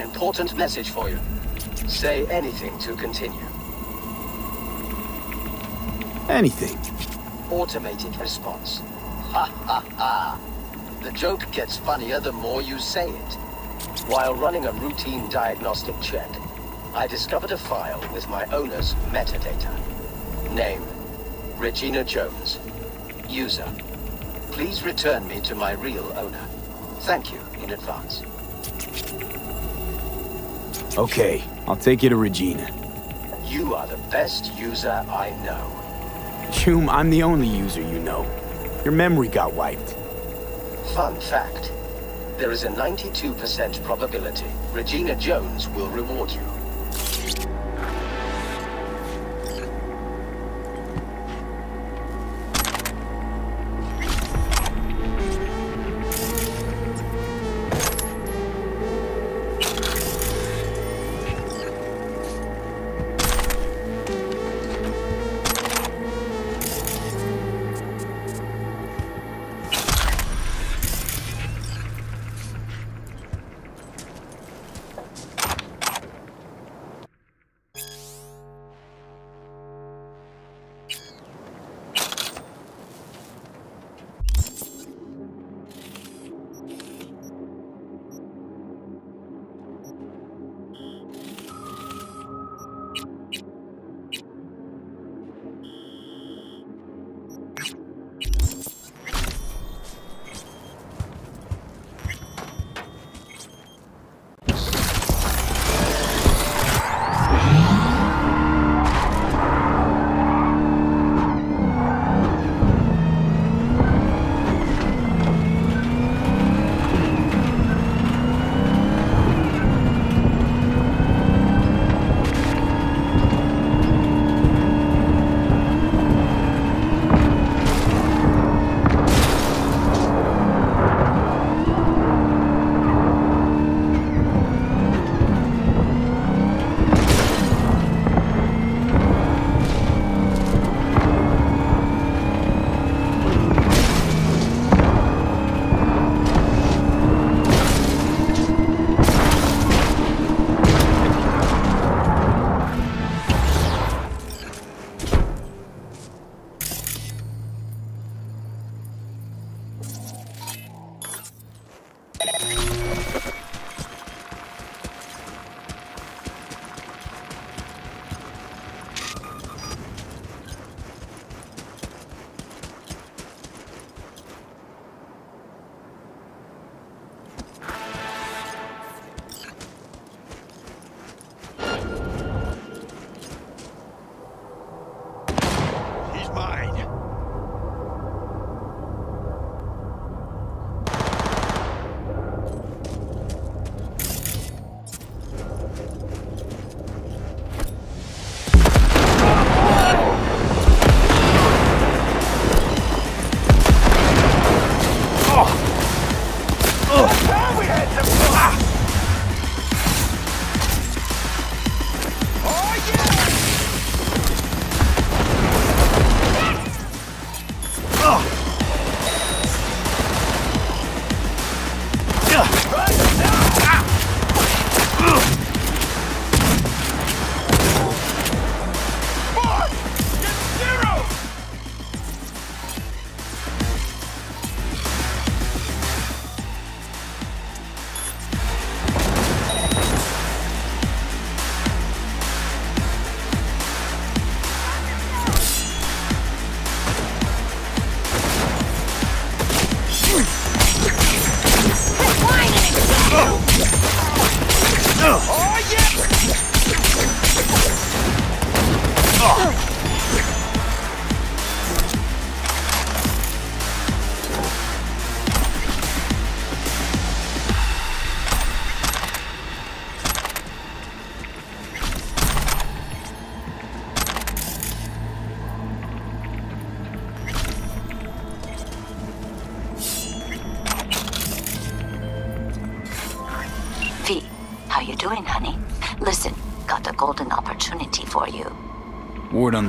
an important message for you. Say anything to continue. Anything. Automated response. Ha ha ha. The joke gets funnier the more you say it. While running a routine diagnostic check, I discovered a file with my owner's metadata. Name, Regina Jones. User, please return me to my real owner. Thank you in advance. Okay, I'll take you to Regina. You are the best user I know. Hume, I'm the only user you know. Your memory got wiped. Fun fact. There is a 92% probability Regina Jones will reward you.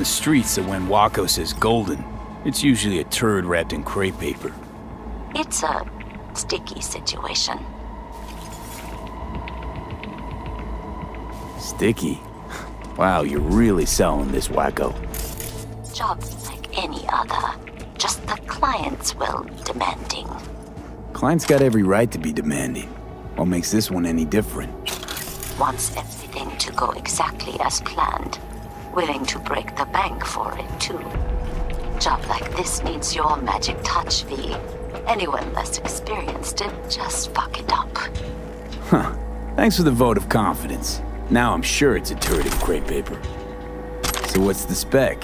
The streets that when Wakako says golden, it's usually a turd wrapped in crepe paper. It's a sticky situation. Sticky? Wow, you're really selling this Wakako. Jobs like any other. Just the client's will demanding. Client's got every right to be demanding. What makes this one any different? Wants everything to go exactly as planned. Willing to break the bank for it, too. Job like this needs your magic touch, V. Anyone less experienced it just fuck it up. Huh. Thanks for the vote of confidence. Now I'm sure it's a turd in crepe paper. So what's the spec?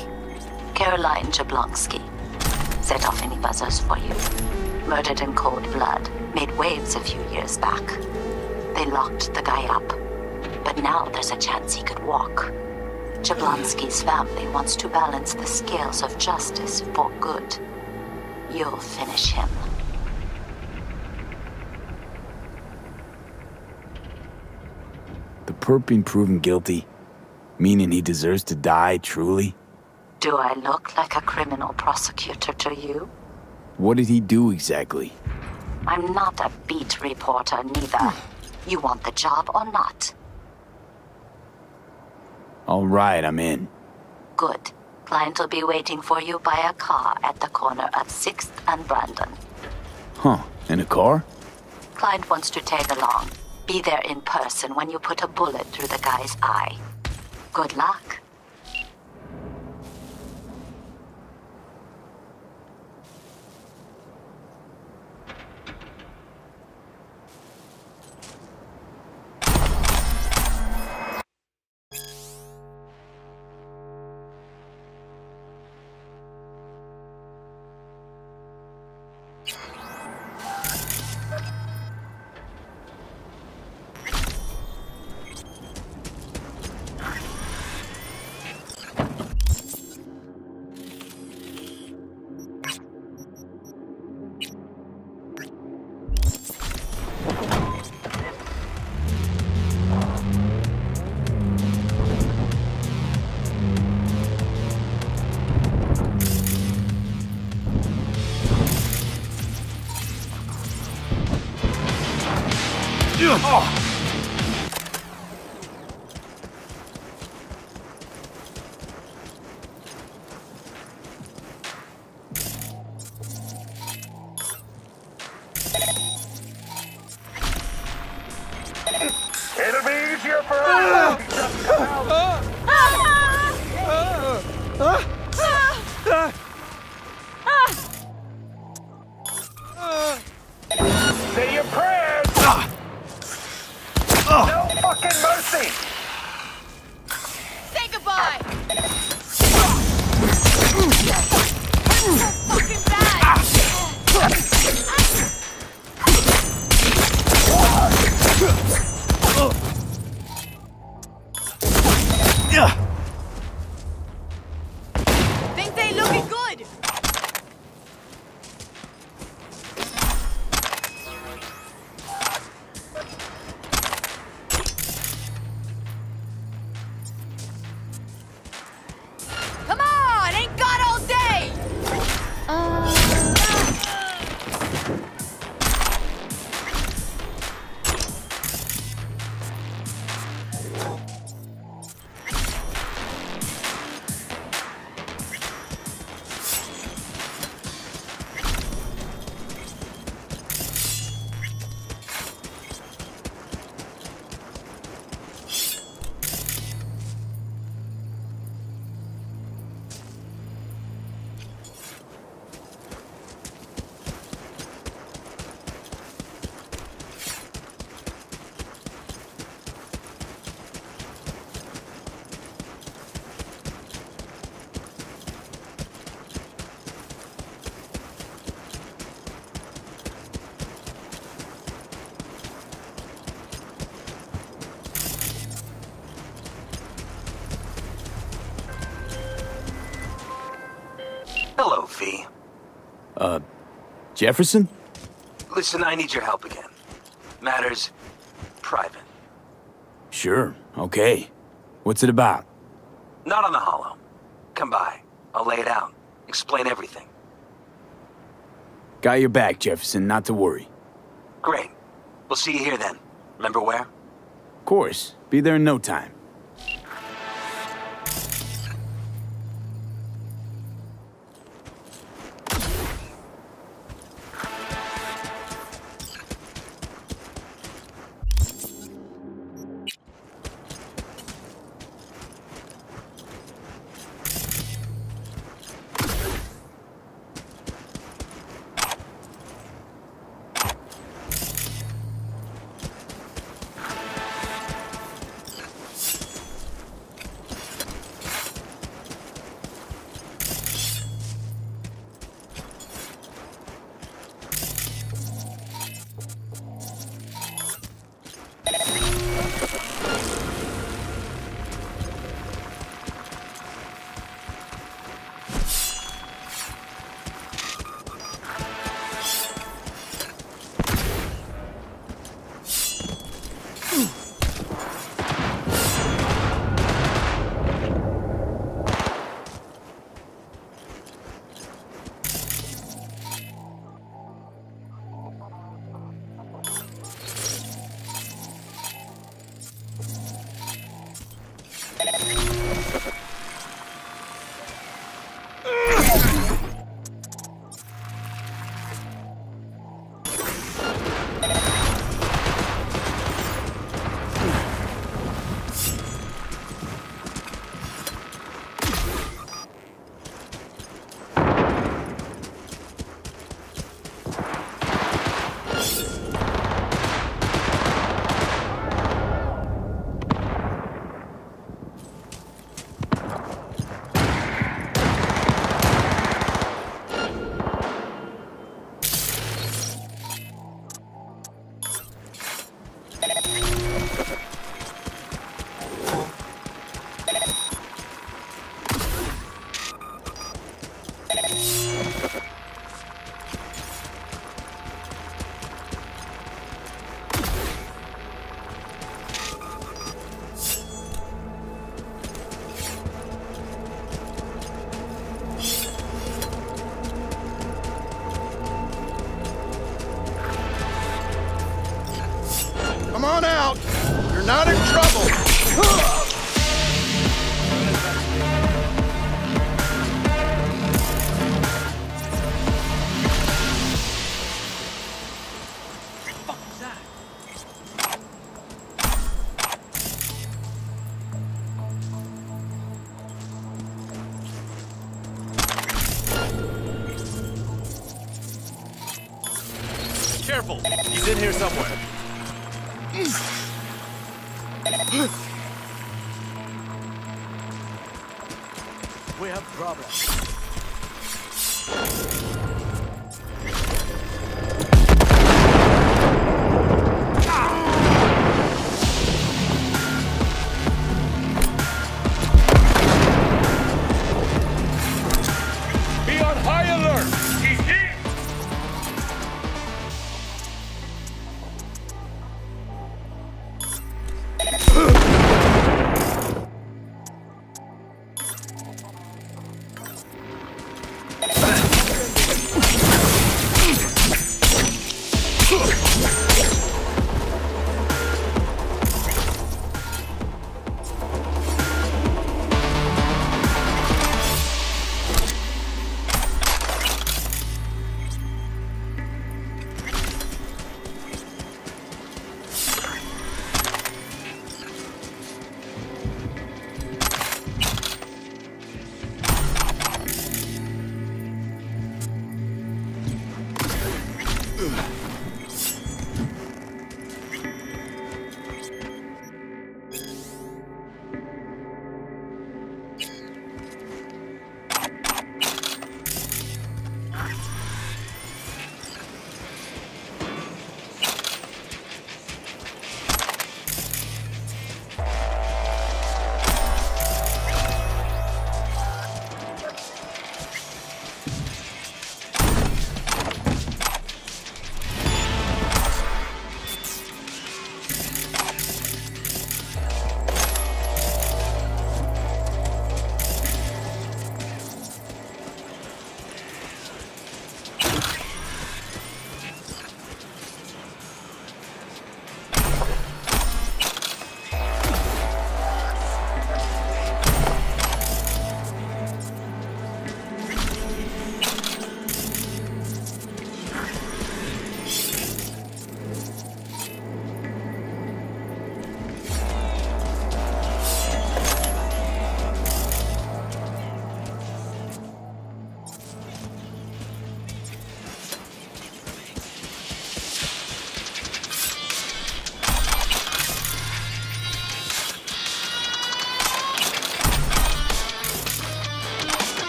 Caroline Jablonski. Set off any buzzers for you. Murdered in cold blood. Made waves a few years back. They locked the guy up. But now there's a chance he could walk. Jablonski's family wants to balance the scales of justice for good. You'll finish him. The perp being proven guilty? Meaning he deserves to die, truly? Do I look like a criminal prosecutor to you? What did he do exactly? I'm not a beat reporter, neither. You want the job or not? All right, I'm in. Good. Client will be waiting for you by a car at the corner of 6th and Brandon. Huh, in a car? Client wants to tag along. Be there in person when you put a bullet through the guy's eye. Good luck. Jefferson? Listen, I need your help again. Matters private. Sure, okay. What's it about? Not on the holo. Come by. I'll lay it out. Explain everything. Got your back, Jefferson, not to worry. Great. We'll see you here then. Remember where? Of course, be there in no time. Here somewhere.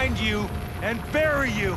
find you and bury you.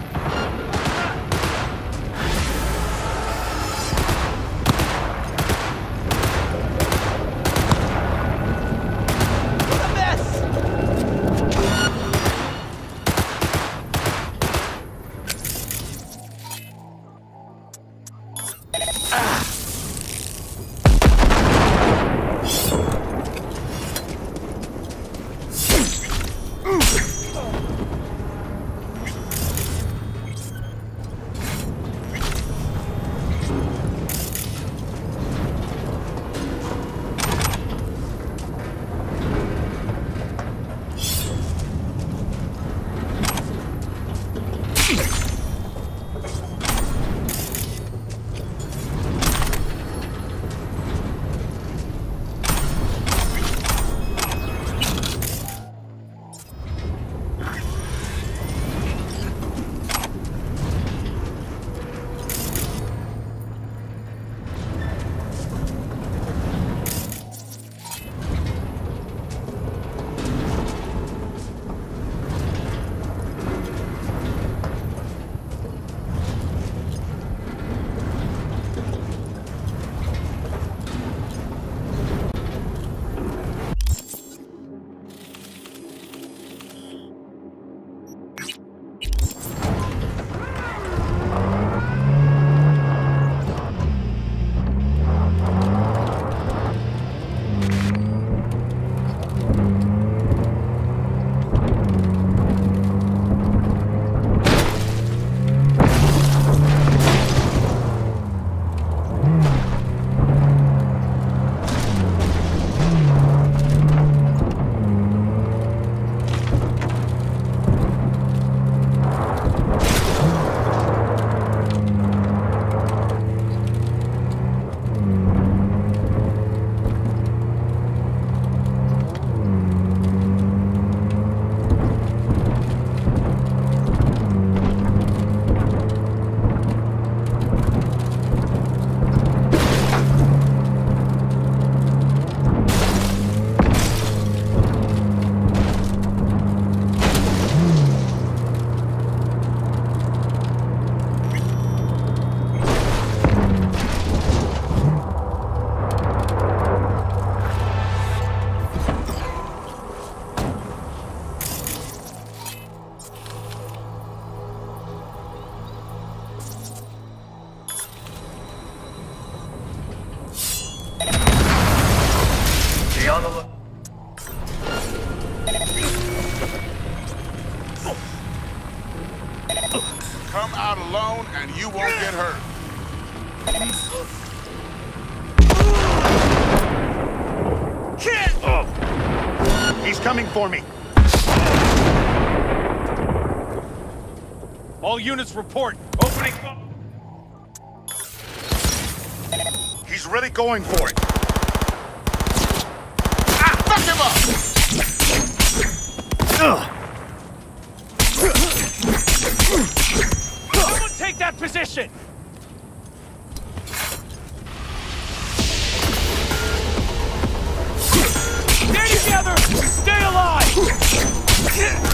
Units report. Opening. He's really going for it. Ah, fuck him up! Someone take that position. Stay together. Stay alive.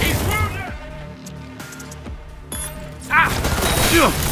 He's wounded! Ah!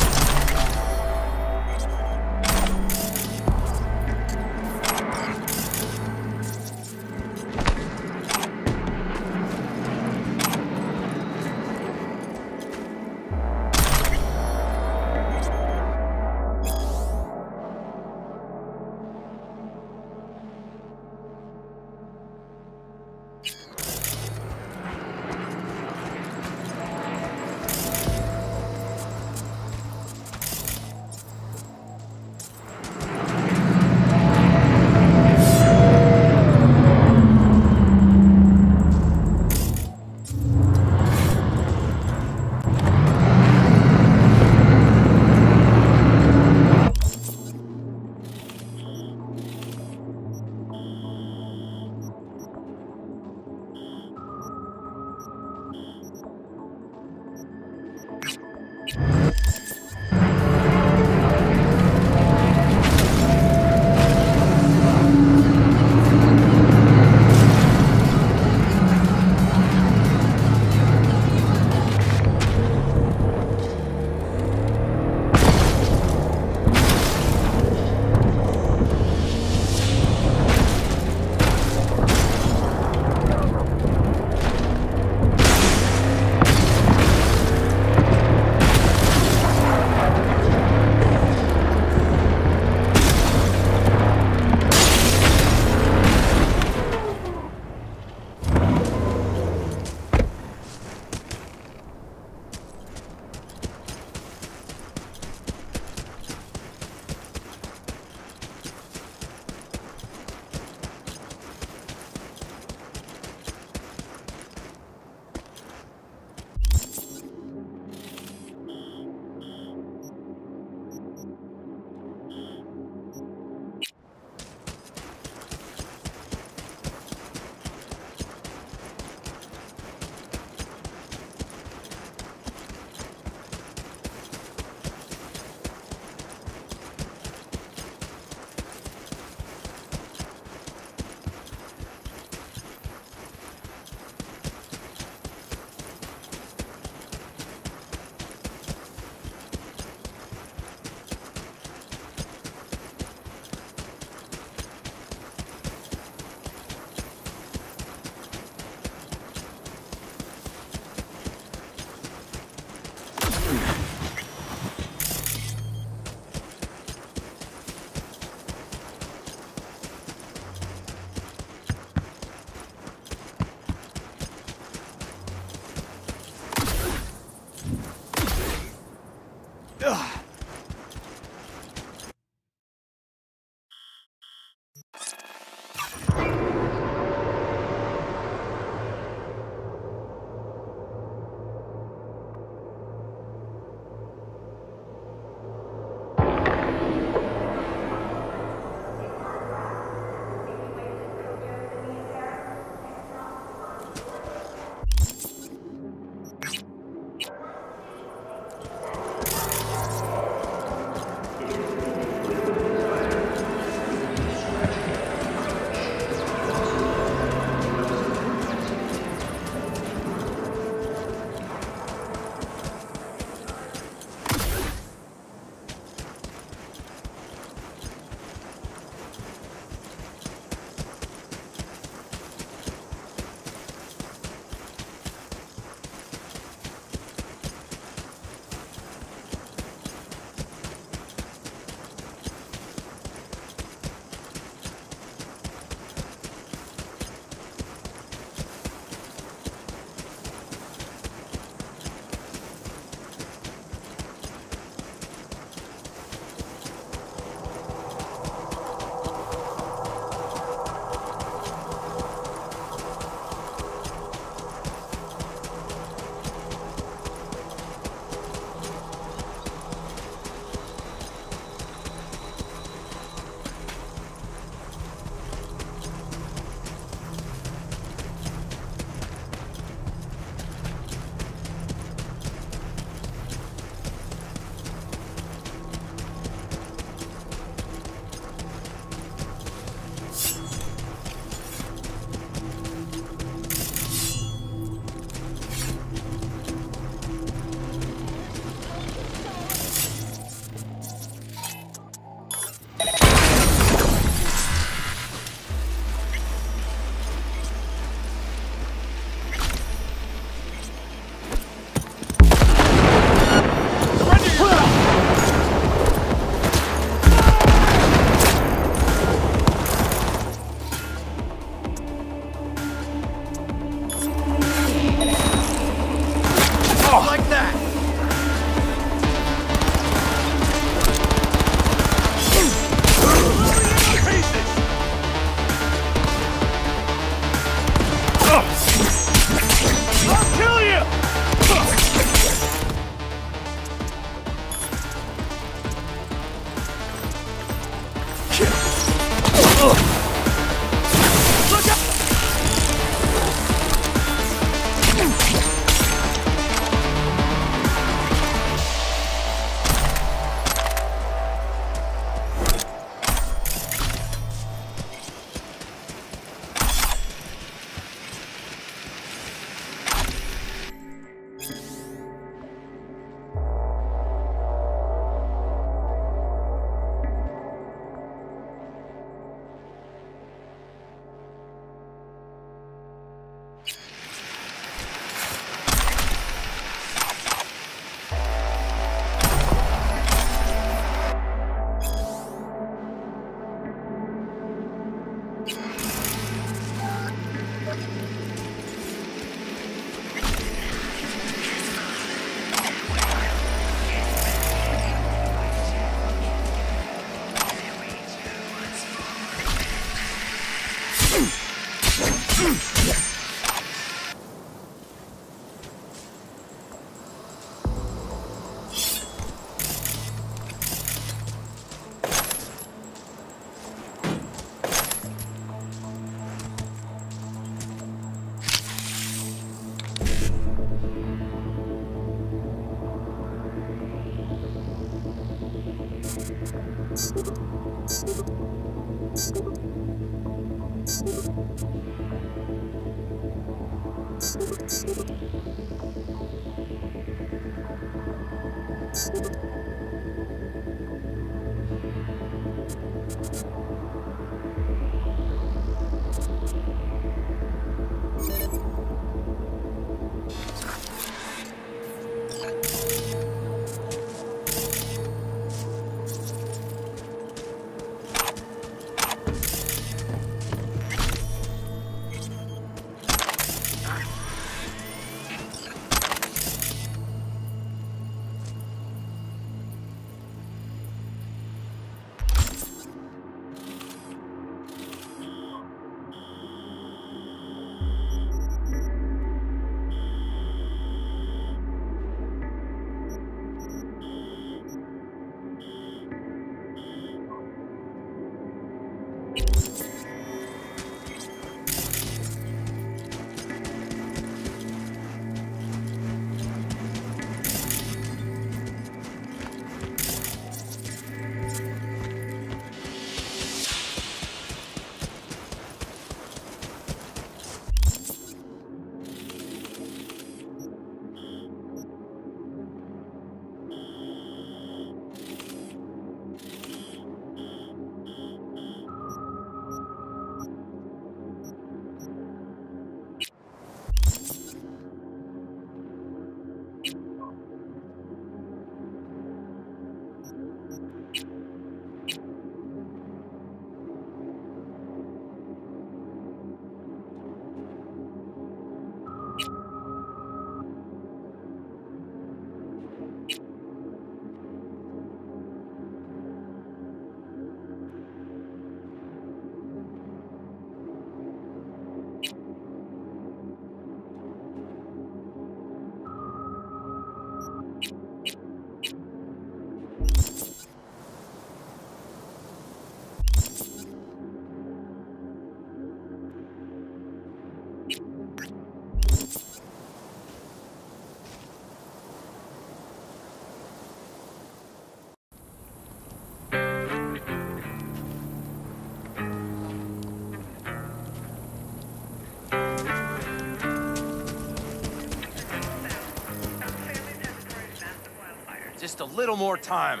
Just a little more time.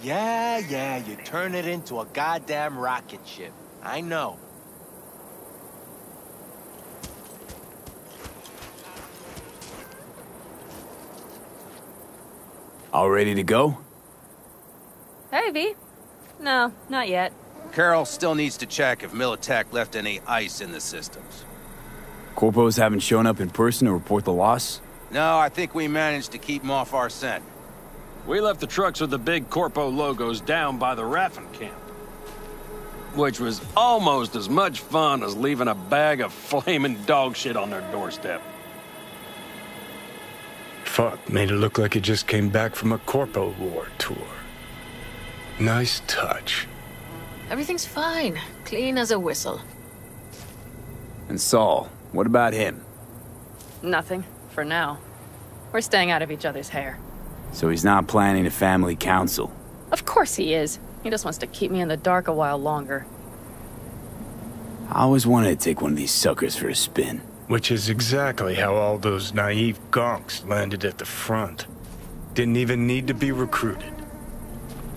Yeah, yeah, you turn it into a goddamn rocket ship. I know. All ready to go? Hey, V. No, not yet. Carol still needs to check if Militech left any ice in the systems. Corpos haven't shown up in person to report the loss? No, I think we managed to keep them off our scent. We left the trucks with the big Corpo logos down by the Raffen camp. Which was almost as much fun as leaving a bag of flaming dog shit on their doorstep. Fuck, made it look like it just came back from a Corpo War tour. Nice touch. Everything's fine. Clean as a whistle. And Saul, what about him? Nothing, for now. We're staying out of each other's hair. So he's not planning a family council? Of course he is. He just wants to keep me in the dark a while longer. I always wanted to take one of these suckers for a spin. Which is exactly how all those naive gonks landed at the front. Didn't even need to be recruited.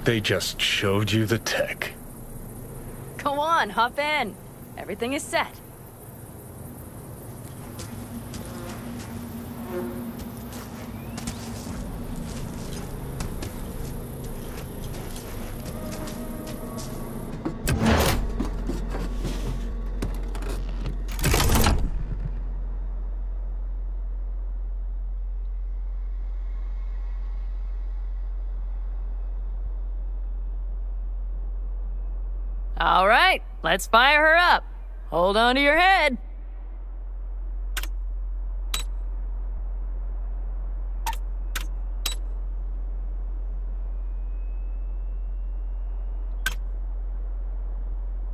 They just showed you the tech. Go on, hop in. Everything is set. All right, let's fire her up. Hold on to your head.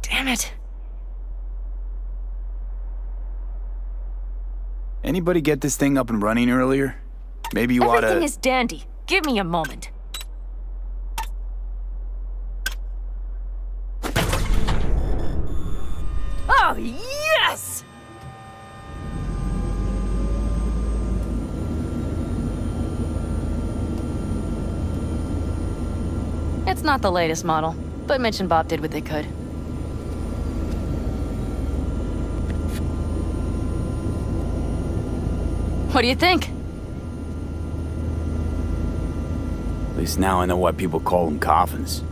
Damn it. Anybody get this thing up and running earlier? Maybe you oughta... Everything is dandy. Give me a moment. yes! It's not the latest model, but Mitch and Bob did what they could. What do you think? At least now I know why people call them coffins.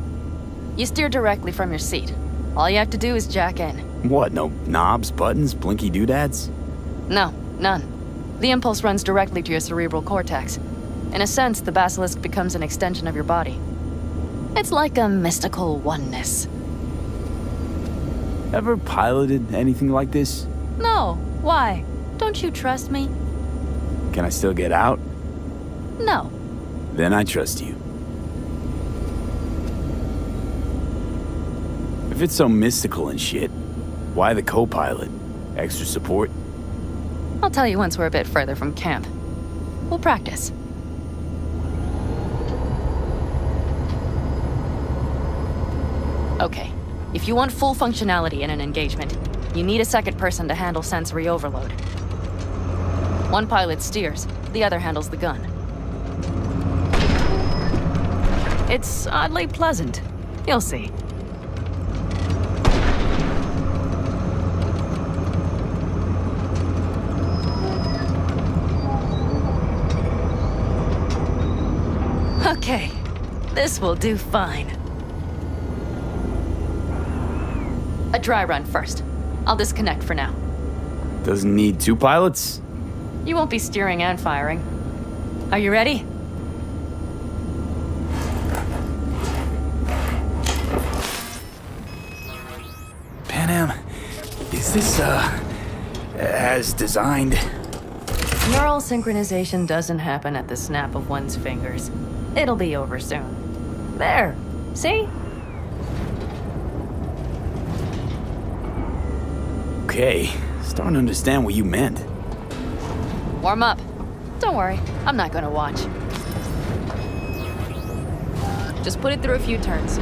You steer directly from your seat. All you have to do is jack in. What, no knobs, buttons, blinky doodads? No, none. The impulse runs directly to your cerebral cortex. In a sense, the basilisk becomes an extension of your body. It's like a mystical oneness. Ever piloted anything like this? No, why? Don't you trust me? Can I still get out? No. Then I trust you. If it's so mystical and shit, why the co-pilot? Extra support? I'll tell you once we're a bit further from camp. We'll practice. Okay, if you want full functionality in an engagement, you need a second person to handle sensory overload. One pilot steers, the other handles the gun. It's oddly pleasant. You'll see. Okay, this will do fine. A dry run first. I'll disconnect for now. Doesn't need two pilots? You won't be steering and firing. Are you ready? Panam, is this, uh, as designed? Neural synchronization doesn't happen at the snap of one's fingers. It'll be over soon. There. See? Okay, starting to understand what you meant. Warm up. Don't worry, I'm not gonna watch. Just put it through a few turns.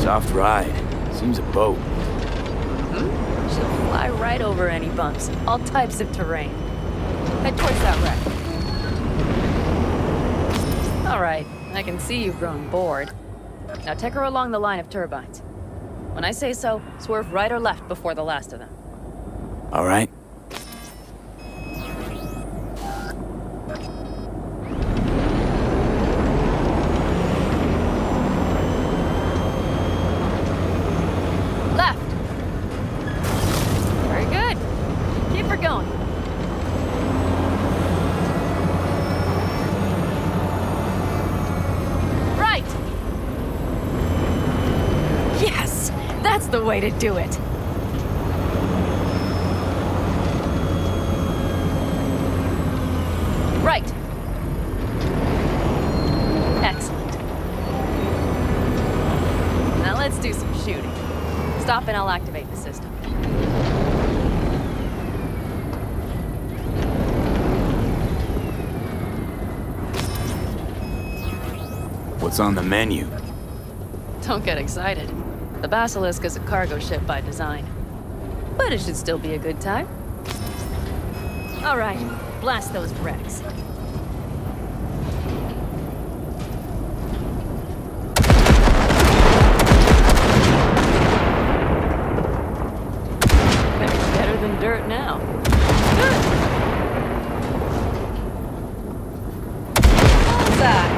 Soft ride. Seems a boat. Hmm? She'll fly right over any bumps, all types of terrain. Head towards that wreck. All right, I can see you've grown bored. Now take her along the line of turbines. When I say so, swerve right or left before the last of them. All right. Way to do it. Right. Excellent. Now let's do some shooting. Stop and I'll activate the system. What's on the menu? Don't get excited. The Basilisk is a cargo ship by design. But it should still be a good time. All right, blast those wrecks. Better than dirt now. How's that?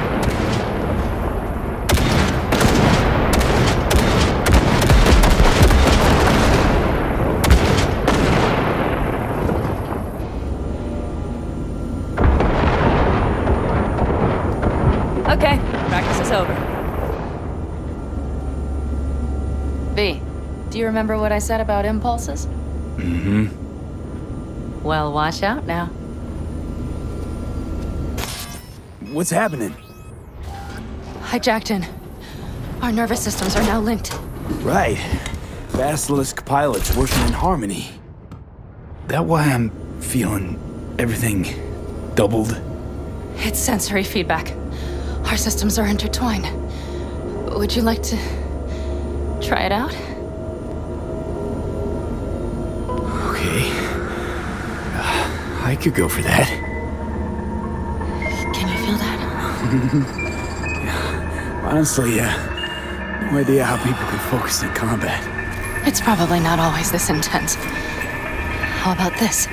Okay, practice is over. V, do you remember what I said about impulses? Mm-hmm. Well, watch out now. What's happening? I jacked in. Our nervous systems are now linked. Right. Basilisk pilots working in harmony. That why I'm feeling everything doubled? It's sensory feedback. Our systems are intertwined. Would you like to try it out? Could go for that. Can you feel that? Honestly, uh, no idea how people can focus in combat. It's probably not always this intense. How about this?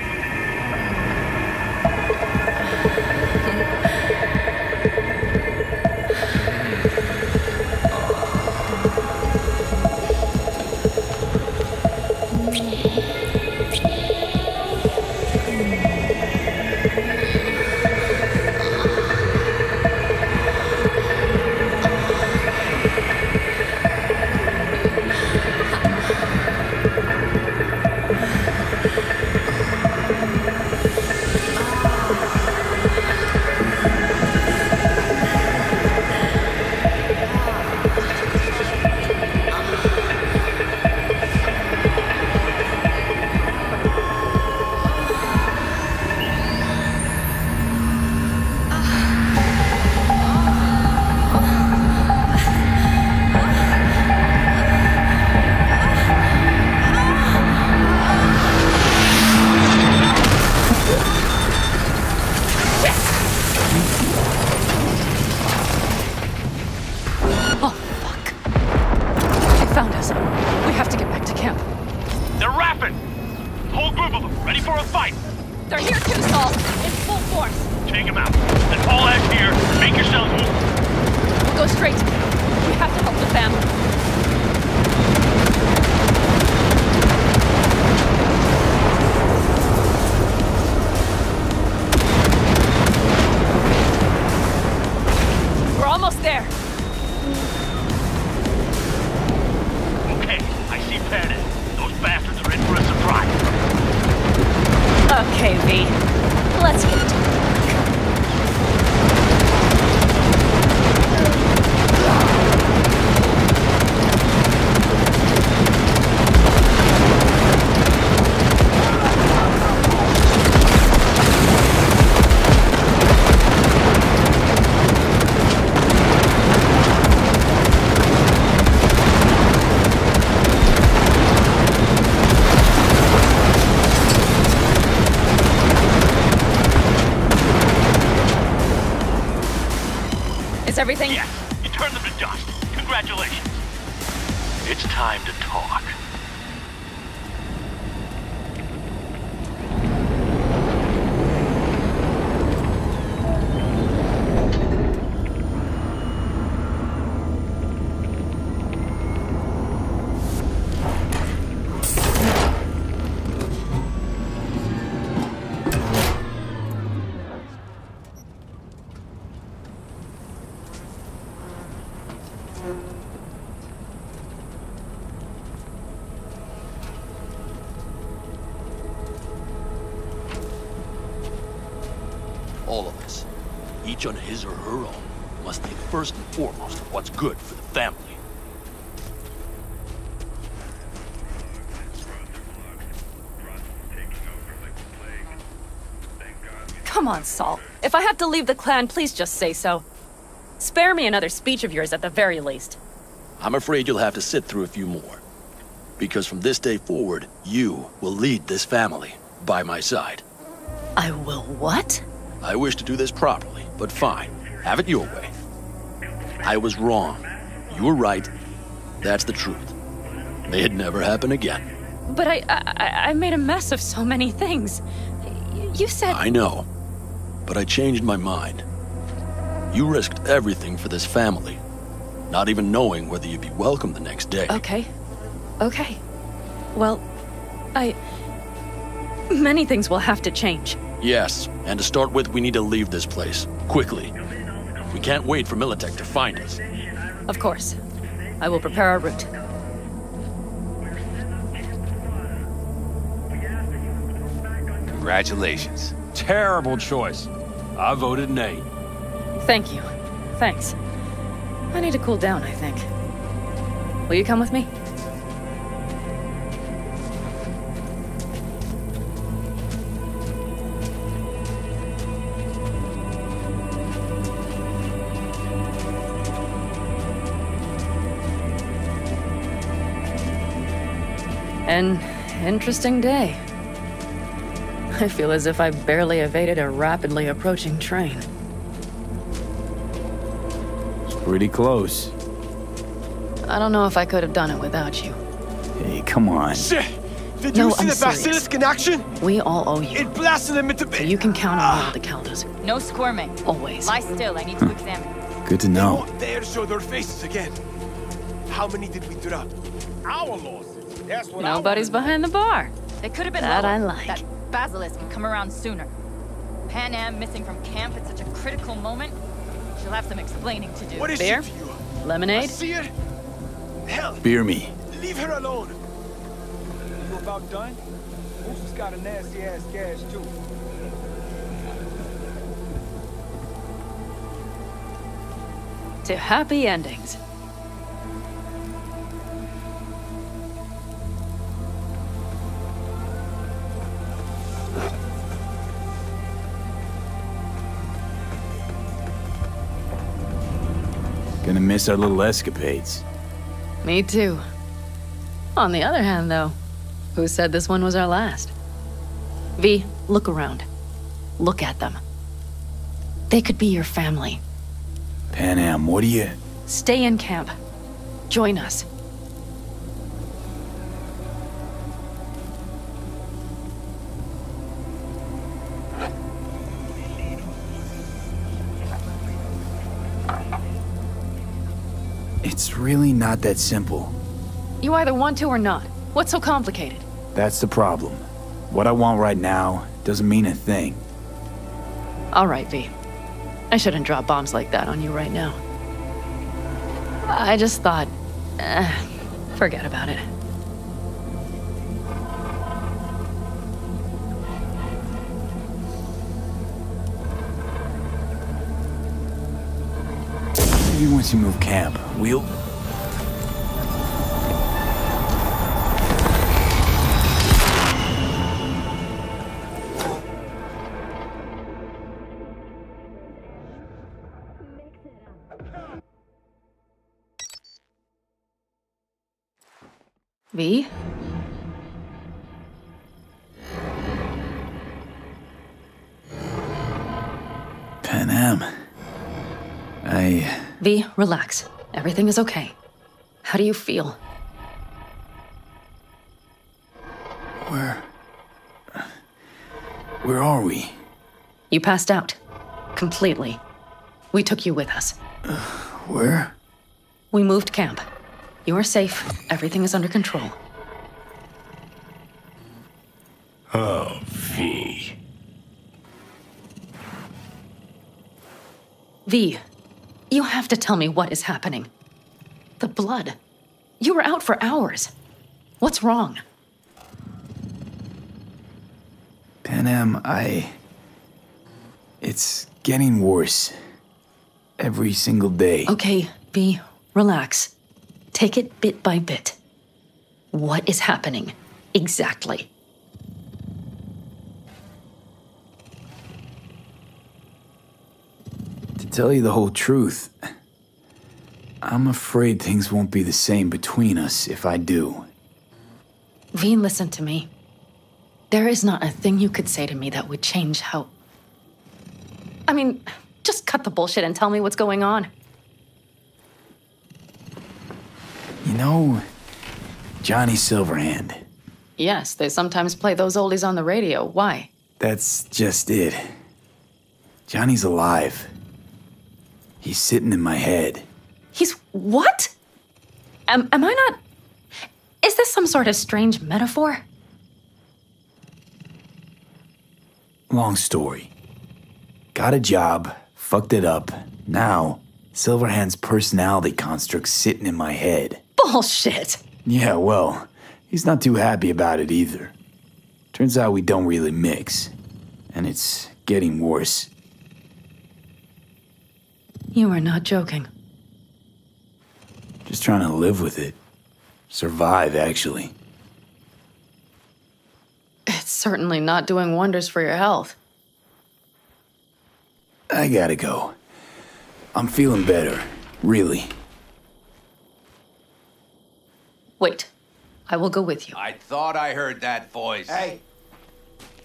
Each on his or her own, must think first and foremost of what's good for the family. Come on, Saul. If I have to leave the clan, please just say so. Spare me another speech of yours at the very least. I'm afraid you'll have to sit through a few more. Because from this day forward, you will lead this family by my side. I will what? I wish to do this properly, but fine. Have it your way. I was wrong. You were right. That's the truth. May it never happen again. But I, I, I made a mess of so many things. You said. I know. But I changed my mind. You risked everything for this family, not even knowing whether you'd be welcome the next day. Okay. Okay. Well, I. Many things will have to change. Yes, and to start with, we need to leave this place. Quickly. We can't wait for Militech to find us. Of course. I will prepare our route. Congratulations. Terrible choice. I voted nay. Thank you. Thanks. I need to cool down, I think. Will you come with me? An interesting day. I feel as if I barely evaded a rapidly approaching train. It's pretty close. I don't know if I could have done it without you. Hey, come on. Shit! Did No, you see I'm the serious. basilisk in action? We all owe you. It blasted them into So you can count on Aldecaldos. No squirming. Always. Lie still. I need to examine. Good to know. Not dare show their faces again. How many did we drop? Our losses. That's what Nobody's behind the bar. They could have been That lower. I like. That basilisk can come around sooner. Panam missing from camp at such a critical moment. She'll have some explaining to do. What is Beer? she to you? Lemonade? See her? Hell, Beer me. leave her alone. You about done? Moose has got a nasty ass gash too. To happy endings. Gonna miss our little escapades. Me too. On the other hand, though, who said this one was our last? V, look around. Look at them. They could be your family. Panam, what do you... Stay in camp. Join us. It's really not that simple. You either want to or not. What's so complicated? That's the problem. What I want right now doesn't mean a thing. All right, V. I shouldn't drop bombs like that on you right now. I just thought, eh, forget about it. Maybe once you move camp, we'll... V? V, relax. Everything is okay. How do you feel? Where... Where are we? You passed out. Completely. We took you with us. Where? We moved camp. You are safe. Everything is under control. Oh, V. V, you have to tell me what is happening. The blood. You were out for hours. What's wrong? Panam, I... It's getting worse. Every single day. Okay, V, relax. Take it bit by bit. What is happening? Exactly. Tell you the whole truth, I'm afraid things won't be the same between us if I do. V, listen to me. There is not a thing you could say to me that would change how. I mean, just cut the bullshit and tell me what's going on. You know, Johnny Silverhand. Yes, they sometimes play those oldies on the radio. Why? That's just it. Johnny's alive. He's sitting in my head. He's what? Am, am I not. Is this some sort of strange metaphor? Long story. Got a job, fucked it up. Now, Silverhand's personality construct's sitting in my head. Bullshit! Yeah, well, he's not too happy about it either. Turns out we don't really mix. And it's getting worse. You are not joking. Just trying to live with it. Survive, actually. It's certainly not doing wonders for your health. I gotta go. I'm feeling better. Really. Wait. I will go with you. I thought I heard that voice. Hey,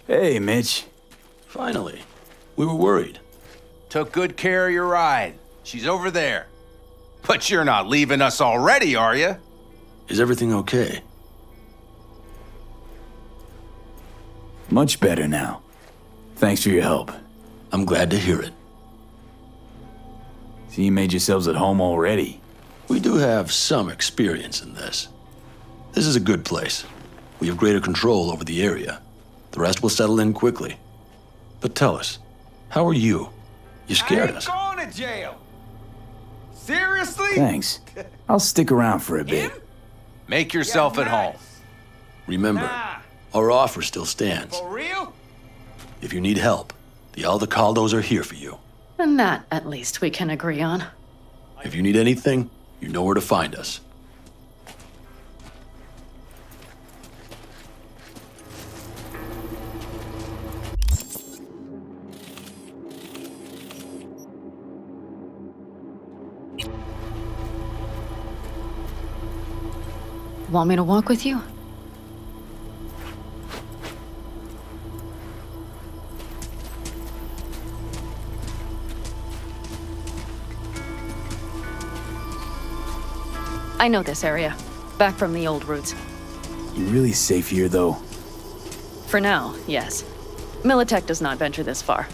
Hey, Mitch. Finally. We were worried. Took good care of your ride. She's over there. But you're not leaving us already, are you? Is everything okay? Much better now. Thanks for your help. I'm glad to hear it. So you made yourselves at home already. We do have some experience in this. This is a good place. We have greater control over the area. The rest will settle in quickly. But tell us, how are you? You scared I ain't us. going to jail. Seriously? Thanks. I'll stick around for a bit. Make yourself at home. Remember, Nah. our offer still stands. For real? If you need help, the Aldecaldos are here for you. And that, at least, we can agree on. If you need anything, you know where to find us. Want me to walk with you? I know this area. Back from the old routes. You're really safe here, though? For now, yes. Militech does not venture this far.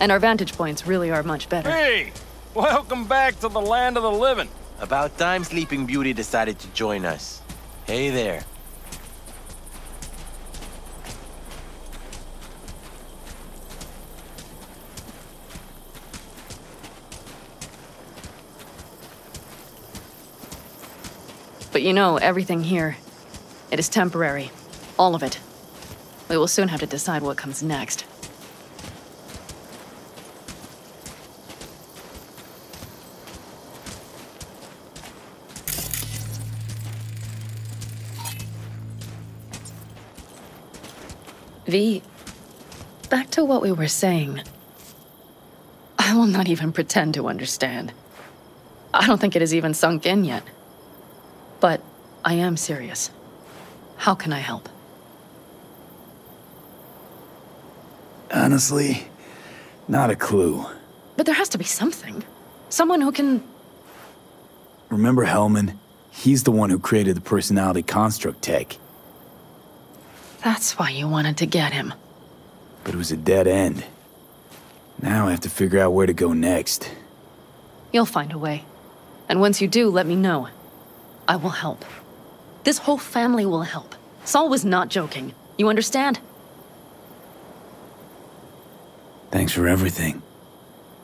And our vantage points really are much better. Hey! Welcome back to the land of the living. About time Sleeping Beauty decided to join us. Hey there. But you know, everything here, it is temporary. All of it. We will soon have to decide what comes next. V, back to what we were saying. I will not even pretend to understand. I don't think it has even sunk in yet. But I am serious. How can I help? Honestly, not a clue. But there has to be something. Someone who can. Remember Hellman? He's the one who created the personality construct tech, That's why you wanted to get him. but it was a dead end. Now I have to figure out where to go next. You'll find a way. And once you do, let me know. I will help. This whole family will help. Saul was not joking. You understand? Thanks for everything.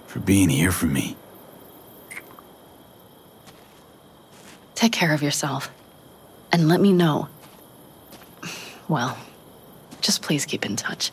For being here for me. Take care of yourself. And let me know. Well, just please keep in touch.